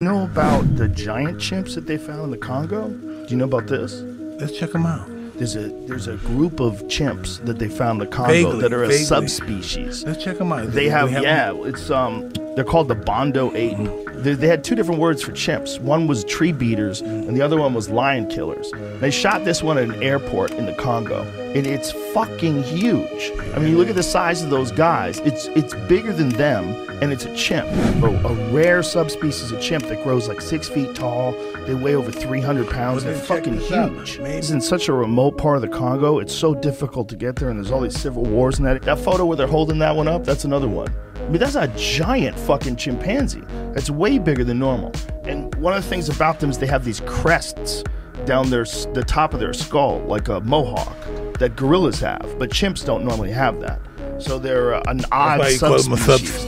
You know about the giant chimps that they found in the Congo? Do you know about this? Let's check them out. There's a there's a group of chimps that they found in the Congo Vaguely, that are a vaguely. subspecies. Let's check them out. They Do have, we yeah, it's um they're called the Bondo ape. They, they had two different words for chimps. One was tree beaters, and the other one was lion killers. They shot this one at an airport in the Congo, and it's fucking huge. I mean, you look at the size of those guys. It's it's bigger than them, and it's a chimp, a, a rare subspecies of chimp that grows like six feet tall. They weigh over 300 pounds. Well, They're fucking huge. It's in such a remote part of the Congo. It's so difficult to get there, and there's all these civil wars and that. That photo where they're holding that one up, that's another one. I mean, that's a giant fucking chimpanzee. That's way bigger than normal. And one of the things about them is they have these crests down their the top of their skull, like a mohawk, that gorillas have, but chimps don't normally have that. So they're uh, an odd why you call them a subspecies. subs-